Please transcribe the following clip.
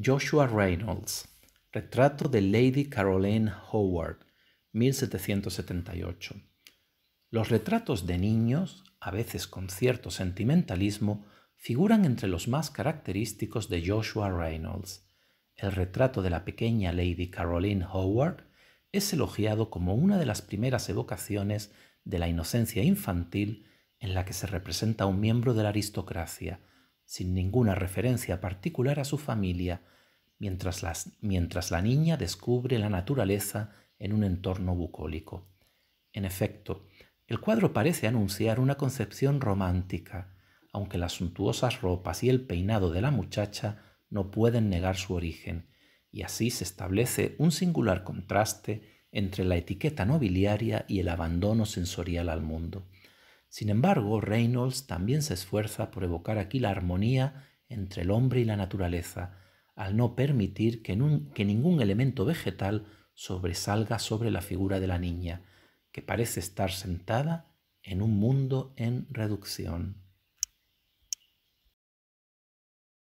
Joshua Reynolds, retrato de Lady Caroline Howard, 1778. Los retratos de niños, a veces con cierto sentimentalismo, figuran entre los más característicos de Joshua Reynolds. El retrato de la pequeña Lady Caroline Howard es elogiado como una de las primeras evocaciones de la inocencia infantil en la que se representa un miembro de la aristocracia, sin ninguna referencia particular a su familia, mientras, la niña descubre la naturaleza en un entorno bucólico. En efecto, el cuadro parece anunciar una concepción romántica, aunque las suntuosas ropas y el peinado de la muchacha no pueden negar su origen, y así se establece un singular contraste entre la etiqueta nobiliaria y el abandono sensorial al mundo. Sin embargo, Reynolds también se esfuerza por evocar aquí la armonía entre el hombre y la naturaleza, al no permitir que, ningún elemento vegetal sobresalga sobre la figura de la niña, que parece estar sentada en un mundo en reducción.